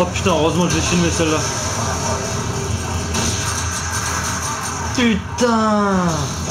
Oh putain, heureusement que j'ai filmé celle-là. Putain